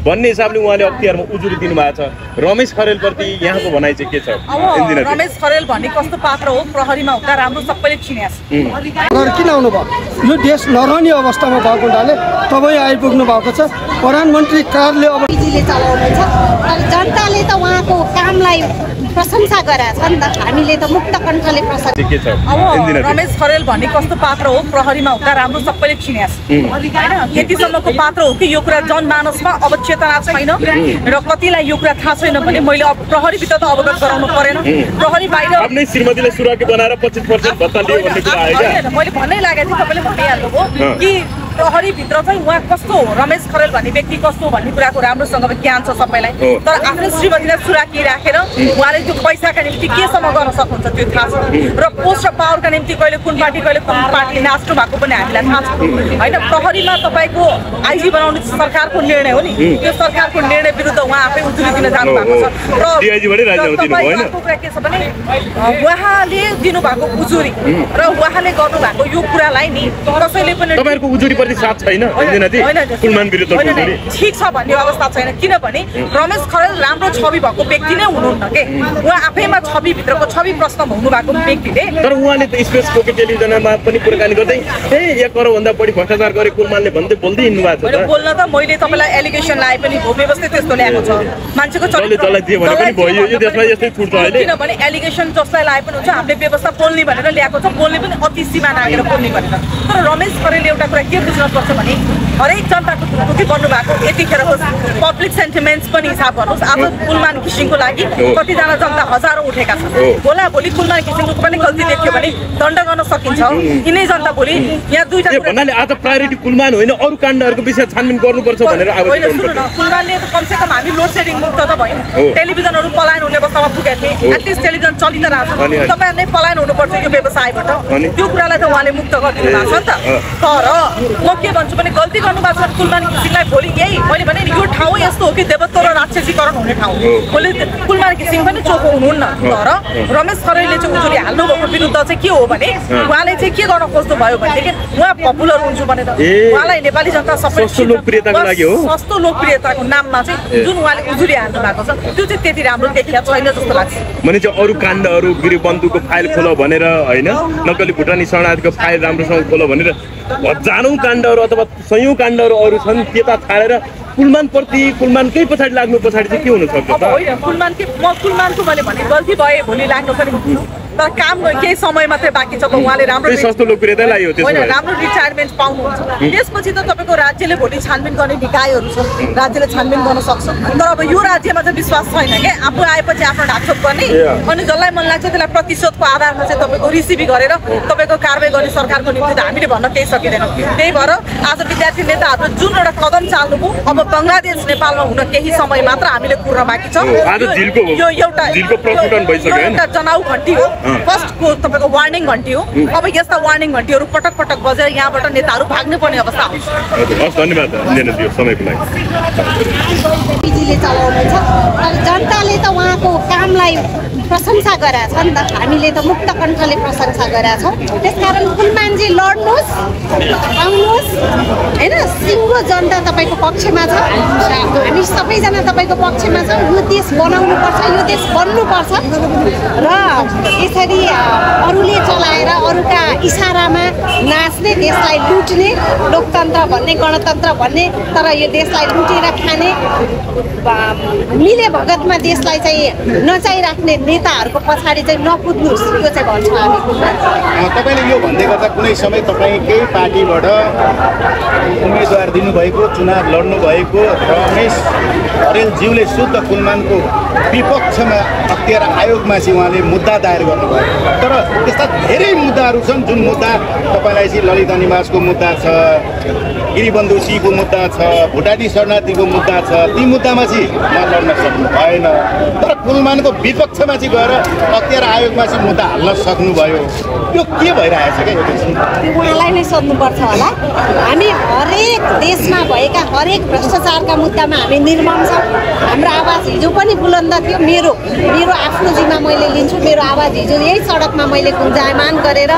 भन्ने हिसाबले उहाँले अख्तियारमा उजुरी दिनुभएको छ। रमेश खरेलप्रति यहाँको भनाइ चाहिँ के छ? रमेश खरेल भन्ने कस्तो पात्र हो? प्रहरीमा हुँदा राम्रो सबैले गरेर किन आउनुभयो? यो देश नरहने अवस्थामा भएको हुनाले तपाईँ आइपुग्नु भएको छ। प्रधानमन्त्री कारले अब जनताले त उहाँको कामलाई प्रशंसा गरेको छ नि त। हामीले त मुक्त कण्ठले प्रशंसा चाहिँ के छ अब? रमेश खरेल भन्ने कस्तो पात्र हो? प्रहरीमा हुँदा राम्रो सबैले होइन? यतिसम्मको पात्र हो कि यो कुरा जनमानसमा अब चेतना छैन? र कतिलाई यो कुरा थाहा छैन भने मैले अब प्रहरीभित्र त अवगत गराउनु परेन। प्रहरी बाहिर आफ्नै श्रीमतीलाई सुराकी बनाएर पच्चिस पर्सेन्ट भत्ता लियो भन्ने कुरा आयो क्या? होइन, मैले भन्नै लागेको थिएँ तपाईँले भनिहाल्नुभयो। कि प्रहरीभित्र चाहिँ उहाँ कस्तो हो रमेश खरेल भन्ने व्यक्ति कस्तो हो भन्ने कुराको राम्रोसँग ज्ञान छ सबैलाई। तर आफ्नो श्रीमतीलाई सुराकी राखेर उहाँले त्यो पैसाका निम्ति केसम्म गर्न सक्नुहुन्छ त्यो थाहा छ। र पोस्ट र पावरका निम्ति कहिले कुन पार्टी कहिले कुन पार्टी नाच्नु भएको पनि हामीलाई थाहा छ। होइन प्रहरीमा तपाईँको आइजी बनाउने सरकारको निर्णय हो नि। त्यो सरकारको निर्णय विरुद्ध उहाँ आफै उजुरी दिन जानु भएको छ। र के छ भने उहाँले दिनुभएको उजुरी र उहाँले गर्नुभएको यो कुरालाई नि कसैले पनि उजुरीप्रति साथ छैन कुलमान होइन, ठिक छ भन्ने अवस्था छैन। किनभने रमेश खरेल राम्रो छवि भएको व्यक्ति नै हुनुहुन्न के? उहाँ आफैमा छविभित्रको छवि प्रश्न हुनु भएको व्यक्तिले। तर उहाँले त स्पेस पोकेट टेलिभिजनमा पनि कुराकानी गर्दै ए एक करोडभन्दा बढी भ्रष्टाचार गरे कुलमानले भन्दै बोल्दै हिँड्नु भएको छ बोल्न त मैले तपाईँलाई एलिगेसन लाए पनि हो व्यवस्थित त्यस्तो ल्याएको छ। मान्छेको जसले जसलाई दियो भने पनि भयो यो देशमा यस्तै छुट छ अहिले। किनभने एलिगेसन जसलाई लाए पनि हुन्छ हामीले व्यवस्था बोल्ने भनेर ल्याएको छ बोल्ने पनि अति सीमा नागेर बोल्ने भनेर। तर रमेश खरेलले एउटा कुरा के Jual 么呢 हरेक जनताको दुःखी गर्नुभएको यतिखेर होस् पब्लिक सेन्टिमेन्ट्स पनि हिसाब गर्नुहोस्। आज कुलमान घिसिङको लागि कतिजना जनता हजारौँ उठेका छन्। भोला भोलि कुलमान घिसिङको पनि गल्ती देखियो भने दण्ड गर्न सकिन्छ। यिनै जनता भोलि यहाँ दुईटा भन्नाले आज प्रायोरिटी कुलमान होइन अरू काण्डहरूको विषय छानबिन गर्नुपर्छ भनेर होइन सुन्नु न कुलमानले त कमसे कम हामी लोड सेडिङ मुक्त त। भयौँ। टेलिभिजनहरू पलायन हुने अवस्थामा पुगेको थिएँ एटलिस्ट टेलिभिजन चलि त रहेको छ अनि। तपाईँहरूले पलायन हुनुपर्छ यो व्यवसायबाट? त्यो कुरालाई त उहाँले मुक्त गरिदिनु भएको छ नि त। तर म के भन्छु भने गल्ती छ कुलमान घिसिङलाई भोलि यही मैले भने यो ठाउँ यस्तो हो कि देवत्व र राक्षसीकरण हुने ठाउँ भोलि कुलमान घिसिङ पनि चोखो हुनुहुन्न। तर रमेश खरेलले चाहिँ उजुरी हाल्नुभएको विरुद्ध चाहिँ के हो भने उहाँले चाहिँ के गर्न खोज्नु भयो भनेदेखि उहाँ पपुलर हुन्छु भनेर। उहाँलाई नेपाली जनता सबै सस्तो लोकप्रियताको नाममा चाहिँ जुन उहाँले उजुरी हाल्नु भएको छ त्यो चाहिँ त्यति राम्रो देखिया छैन जस्तो लाग्छ। भने चाहिँ अरू काण्डहरू गिरिबन्धुको फाइल खोल भनेर होइन? नक्कली भुटानी शरणार्थीको फाइल राम्रोसँग खोल भनेर हजारौँ काण्डहरू अथवा सयौँ काण्डहरू अरू छन् त्यता छाडेर कुलमानप्रति कुलमानकै पछाडि लाग्नु पछाडि चाहिँ के हुनसक्छ अब त होइन कुलमान के म कुलमानको मैले भने गल्ती भए भोलि लाग्नु पनि काम केही समय मात्रै बाँकी छ अब उहाँले राम्रो होइन राम्रो रिटायरमेन्ट पाउनुहुन्छ। त्यसपछि त तपाईँको राज्यले भोलि छानबिन गर्ने निकायहरू छ राज्यले छानबिन गर्न सक्छ। तर अब यो राज्यमा चाहिँ विश्वास छैन क्या आफू आएपछि आफ्नो ढाकछोप गर्ने। अनि जसलाई मन लाग्छ त्यसलाई प्रतिशतको आधारमा चाहिँ तपाईँको रिसिभी गरेर तपाईँको कारवाही गर्ने सरकारको निम्ति त हामीले भन्न केही सकिँदैनौँ। त्यही भएर आज विद्यार्थी नेताहरूले जुन एउटा कदम चाल्नुभयो अब बङ्गलादेश नेपालमा हुन केही समय मात्र हामीले कुर्न बाँकी छ। यो- एउटा? एउटा जनाउ घन्टी हो। फर्स्टको तपाईँको वार्निङ घन्टी हो। अब यस्ता वार्निङ घन्टीहरू पटक पटक बजेर यहाँबाट नेताहरू भाग्ने पर्ने अवस्था। हस् धन्यवाद समयको लागि। बिजीले चलाउनुहुन्छ तर जनताले त उहाँको कामलाई प्रशंसा गरेको छ नि त हामीले त मुक्त कण्ठले प्रशंसा गरेका छौँ। त्यसकारण कुलमानजी लड्नुहोस् आउनुहोस् होइन? सिङ्गो जनता तपाईँको पक्षमा छ। हामी सबैजना तपाईँको पक्षमा छौँ। यो देश बनाउनुपर्छ यो देश बन्नुपर्छ। र यसरी अरूले चलाएर अरूका इसारामा नाच्ने देशलाई लुट्ने लोकतन्त्र भन्ने गणतन्त्र भन्ने तर यो देशलाई लुटेर खाने मिले भगतमा देशलाई चाहिँ नचाहिराख्ने नेताहरूको पछाडि चाहिँ नकुद्नुहोस् यो चाहिँ भन्छौँ हामी। तपाईँले यो भन्दै गर्दा कुनै समय तपाईँ केही पार्टीबाट उम्मेदवार दिनुभएको चुनाव लड्नुभएको रमेश हरेलज्यूले शुद्ध कुलमानको विपक्षमा अख्तियार आयोगमा चाहिँ उहाँले मुद्दा दायर गर्नुभयो। तर त्यस्ता धेरै मुद्दाहरू छन् जुन मुद्दा तपाईँलाई चाहिँ ललिता निवासको मुद्दा छ गिरिबन्धु सिंहको मुद्दा छ भुटानी शरणार्थीको मुद्दा छ ती मुद्दामा चाहिँ उहाँ लड्न सक्नु भएन। तर कुलमानको विपक्षमा चाहिँ गएर अख्तियार आयोगमा चाहिँ मुद्दा हाल्न सक्नुभयो। यो के भइरहेछ क्या उहाँलाई नै सोध्नुपर्छ होला। हामी हरेक देशमा भएका हरेक भ्रष्टाचारका मुद्दामा हामी निर्मम छौँ। हाम्रो आवाज हिजो पनि बुलन्द थियो मेरो मेरो आफ्नो जिम्मा मैले लिन्छु मेरो आवाज हिजो यही सडकमा मैले गुन्जायमान गरेर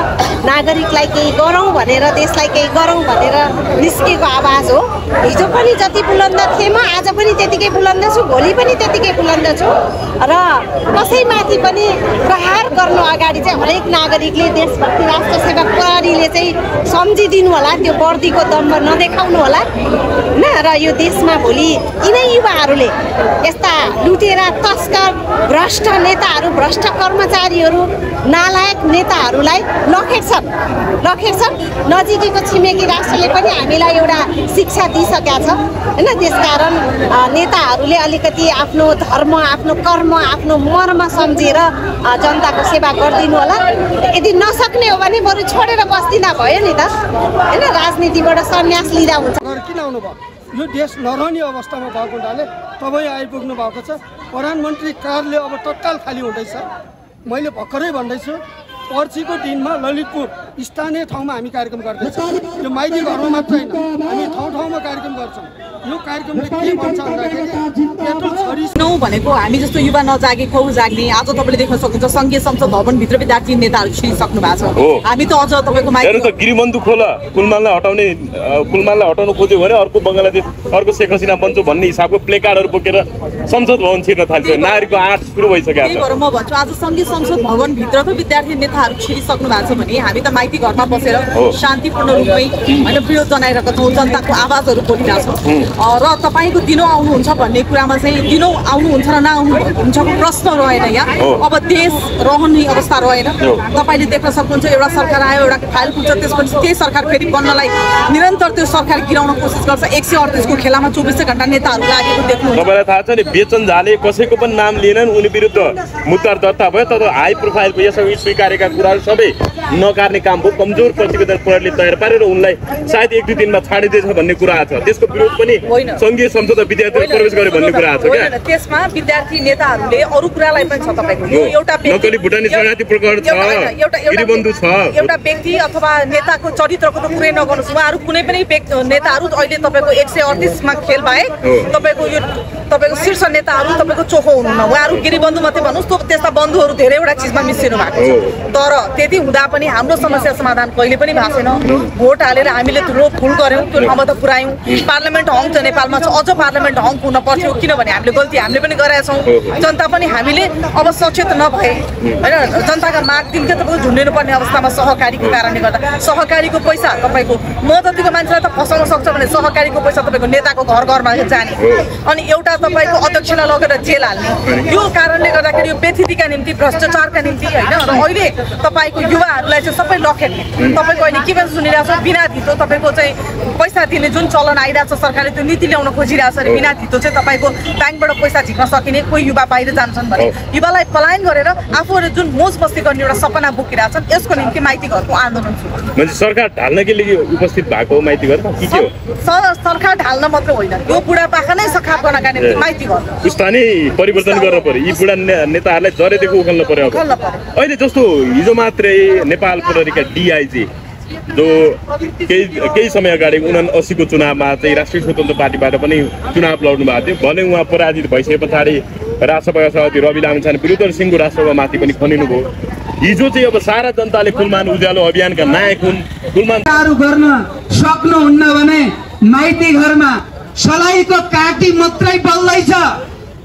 नागरिकलाई केही गरौँ भनेर देशलाई केही गरौँ भनेर निस्केको आवाज हो। हिजो पनि जति बुलन्द थिएँ म आज पनि अहिले बुलन्द छु भोलि पनि त्यतिकै बुलन्द छु। र कसैमाथि पनि प्रहार गर्नु अगाडि चाहिँ हरेक नागरिकले देशभक्ति राष्ट्र सेवा प्रहरीले चाहिँ सम्झिदिनु होला त्यो वर्दीको दम्ब नदेखाउनु होला। र यो देशमा भोलि यिनै युवाहरूले यस्ता लुटेरा तस्कर भ्रष्ट नेताहरू भ्रष्ट कर्मचारीहरू नालायक नेताहरूलाई लखेट्छन्। लखेट्छन्। नजिकैको छिमेकी राष्ट्रले पनि हामीलाई एउटा शिक्षा दिइसकेका छ। होइन? त्यसकारण नेताहरूले अलिकति आफ्नो धर्म आफ्नो कर्म आफ्नो मर्म सम्झेर जनताको सेवा गरिदिनु होला। यदि नसक्ने हो भने बरु छोडेर बस्दिनँ भयो नि त। होइन? राजनीतिबाट सन्यास लिँदा हुन्छ। किन आउनुभयो? यो देश नरहने अवस्थामा भएको हुनाले तपाईँ आइपुग्नु भएको छ। प्रधानमन्त्री कार्यालय अब तत्काल खाली हुँदैछ। मैले भर्खरै भन्दैछु पर्सिको दिनमा ललितपुर स्थानीय ठाउँमा हामी कार्यक्रम गर्दैछौँ। यो माइती घरमा मात्र होइन हामी ठाउँ ठाउँमा कार्यक्रम गर्छौँ। यो कार्यक्रमले के भन्छ भन्दाखेरि नौ भनेको हामी जस्तो युवा नजागे खौ जाग्ने आज तपाईँले देख्न सक्नुहुन्छ सङ्घीय संसद भवनभित्र विद्यार्थी नेताहरू छिरिसक्नु भएको हो। छ हामी त अझ तपाईँको हेर्नु त माइती गिरिबन्धु खोल कुलमानलाई हटाउने कुलमानलाई हटाउनु खोज्यो भने अर्को बङ्गलादेश अर्को शेख हसिना बन्छु भन्ने हिसाबको प्ले कार्डहरू बोकेर संसद भवन छिर्न थाल्छ। नागरिकको आँट सुरु भइसकेको छ। म भन्छु आज सङ्घीय संसद भवनभित्र त विद्यार्थी नेताहरू छिरिसक्नु भएको छ भने हामी त माइती घरमा बसेर। शान्तिपूर्ण रूपमै होइन विरोध जनाइरहेका छौँ जनताको आवाजहरू बोलिरहेको छौँ र तपाईँको दिनौ आउनुहुन्छ भन्ने कुरामा चाहिँ दिनौ आउनुहुन्छ र नआउनु हुन्छको प्रश्न रहेन यहाँ। अब देश रहने अवस्था रहेन। तपाईँले देख्न सक्नुहुन्छ एउटा सरकार आयो एउटा फाइल खुल्छ त्यसपछि त्यही सरकार फेरि बन्नलाई निरन्तर त्यो सरकार गिराउन कोसिस गर्छ एक सय अडतिसको खेलामा चौबिसै घन्टा नेताहरू लागेको देख्नुहुन्छ तपाईँलाई थाहा छ नि बेचन झाले कसैको पनि नाम लिएनन् उनी विरुद्ध मुद्दा दर्ता भयो तर हाई प्रोफाइलको यसअघि स्वीकारेका कुराहरू सबै नकार्ने काम भयो कमजोर प्रतिवेदन प्रहरीले तयार पारेर उनलाई सायद एक दुई दिनमा छाडिँदैछ भन्ने कुरा छ त्यसको विरोध पनि। सङ्घीय संसद विद्यार्थीहरू प्रवेश गर्यो भन्ने कुरा छ क्या त्यसमा विद्यार्थी नेताहरूले अरू कुरालाई पनि छ तपाईँको हो। एउटा नक्कली भुटानी शरणार्थी प्रकरण छ, गिरिबन्धु छ। एउटा व्यक्ति अथवा नेताको चरित्रको त कुरै नगर्नुहोस् उहाँहरू कुनै पनि नेताहरू अहिले तपाईँको एक सय अडतिसमा खेल बाहेक हो। तपाईँको यो तपाईँको शीर्ष नेताहरू तपाईँको चोखो हुनुहुन्न उहाँहरू गिरिबन्धु मात्रै भन्नुहोस् त्यो त्यस्ता बन्धुहरू धेरैवटा चिजमा मिसिनु भएको हो। छ तर त्यति हुँदा पनि हाम्रो समस्या समाधान कहिले पनि भएको छैन। भोट हालेर हामीले ठुलो फुल गऱ्यौँ त्यो ठाउँमा त पुऱ्यायौँ। पार्लियामेन्ट हङ त नेपालमा छ अझ पार्लियामेन्ट हङ हुन पर्थ्यो किनभने हामीले गल्ती हामीले पनि गरेका छौँ। जनता पनि हामीले अब सचेत नभए होइन जनताका माग दिन्थ्यो तपाईँको झुन्डिनु पर्ने अवस्थामा सहकारीको कारणले गर्दा। सहकारीको पैसा तपाईँको म जतिको मान्छेलाई त फसाउन सक्छ भने सहकारीको पैसा तपाईँको नेताको घर घरमा जाने। अनि एउटा तपाईँको अध्यक्षलाई लगेर जेल हाल्ने। यो कारणले गर्दाखेरि यो व्यथितिका निम्ति भ्रष्टाचारका निम्ति होइन र अहिले तपाईँको युवाहरूलाई चाहिँ सबै लखेट्ने तपाईँको अहिले के पनि सुनिरहेको छ बिना धितो तपाईँको चाहिँ पैसा दिने जुन चलन आइरहेको छ सरकारले त्यो नीति ल्याउन खोजिरहेको छ अरे बिना धितो चाहिँ तपाईँको ब्याङ्कबाट पैसा झिक्न सकिने कोही युवा बाहिर जान्छन् भने युवालाई पलायन गरेर आफूहरू जुन मोज मस्ती गर्ने एउटा सपना बोकिरहेछन् यसको निम्ति माइती घरको आन्दोलन मान्छे सरकार ढाल्नकै लागि उपस्थित भएको माइती सर- सरकार ढाल्न मात्र होइन यो बुढापाका नै सखाप गर्नका निम्ति माइती घर स्थानीय परिवर्तन गर्न पर्यो यी बुढा नेताहरूलाई जरेदेखि उखाल्न पर्यो। अहिले जस्तो हिजो मात्रै नेपाल प्रहरीका डिआइजी जो केही केही समय अगाडि उना अस्सीको चुनावमा चाहिँ राष्ट्रिय स्वतन्त्र पार्टीबाट पनि चुनाव लड्नु भएको थियो। भने उहाँ पराजित भइसके पछाडि राष्ट्रसभाका सभापति रवि लामिछाने वीरभद्र सिंहको राष्ट्रसभामाथि पनि खनिनु भयो। हिजो चाहिँ अब सारा जनताले कुलमान उज्यालो अभियानका नायक हुन्। कुलमान गर्न सक्नुहुन्न भने माइती घरमा सलाइको काटी मात्रै बल्दैछ।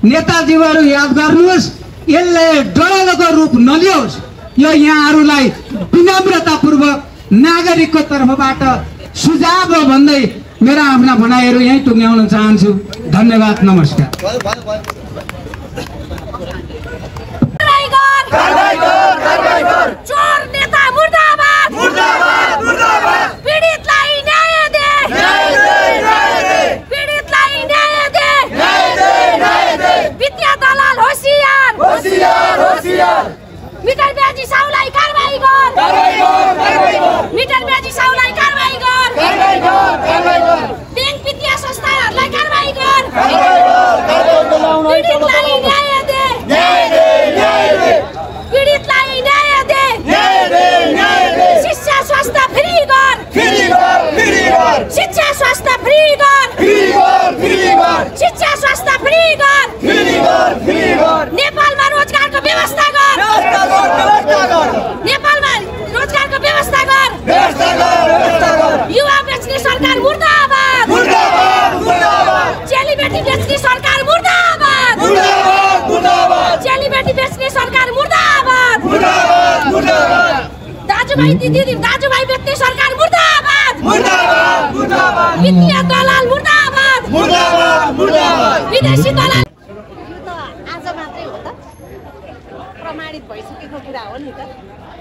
नेताजीहरू याद गर्नुहोस् यसले डरालोको रूप नलियोस्। यो यहाँहरूलाई विनम्रतापूर्वक नागरिकको तर्फबाट सुझाव भन्दै मेरा आफ्ना भनाइहरू यहीँ टुङ्ग्याउन चाहन्छु। धन्यवाद नमस्कार चोर नेता मुर्दाबाद मुर्दाबाद मुर्दाबाद पीडितलाई न्याय दे न्याय दे न्याय दे पीडितलाई न्याय दे न्याय दे न्याय दे विद्या दलाल होशियार होशियार होशियार मिटर ब्याजी साउलाई कारबाही गर कारबाही गर कारबाही गर मिटर ब्याजी साउलाई कारबाही गर कारबाही गर कारबाही गर ब्याङ्क वित्तीय संस्थाहरूलाई कारबाही गर कारबाही गर पीडितलाई न्याय दे न्याय दे न्याय दे पीडितलाई न्याय दे न्याय दे न्याय दे शिक्षा स्वास्थ्य फ्री गर फ्री गर फ्री गर शिक्षा स्वास्थ्य फ्री गर फ्री गर फ्री गर शिक्षा स्वास्थ्य फ्री गर फ्री गर फ्री गर नेपालमा रोजगारको व्यवस्था गर व्यवस्था गर नेपालमा रोजगारको व्यवस्था गर व्यवस्था गर व्यवस्था गर युवा बेच्ने सरकार मुर्दाबाद दाजुभाइ दिदी दाजुभाइ व्यक्ति सरकार मुर्दाबाद वित्तीय दलाल मुर्दाबाद विदेशी दलाल यो त आज मात्रै हो त प्रमाणित भइसकेको कुरा हो नि त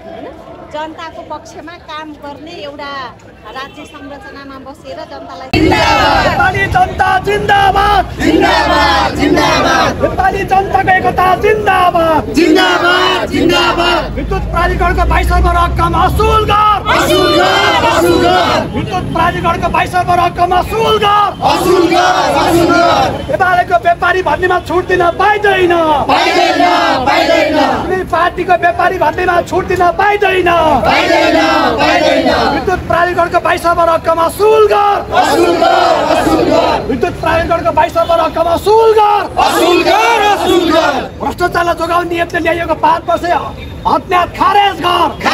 होइन जनताको पक्षमा काम गर्ने एउटा राज्य संरचनामा बसेर जनतालाई नेपाली जनता जिन्दाबाद। जिन्दाबाद जिन्दाबाद। नेपाली जनताको एकता जिन्दाबाद। जिन्दाबाद जिन्दाबाद। विद्युत प्राधिकरणको बाइसौँ रकम असुल गर असुल गर असुल गर विद्युत प्राधिकरणको बाइसौँ रकम असुल गर असुल गर असुल गर एमालेको व्यापारी भन्नेमा छुट दिन पाइँदैन। पाइँदैन पाइँदैन। कुनै पार्टीको व्यापारी भन्नेमा छुट दिन पाइँदैन। पाइँदैन पाइँदैन। विद्युत प्राधिकरणको बाइसौँ रकम असुल गर असुल गर असुल गर विद्युत प्राधिकरणको बाइसौँ रकम असुल गर असुल गर असुल गर भ्रष्टाचारलाई जोगाउने नियमले ल्याइएको पाँच वर्ष हत्या खारेज गर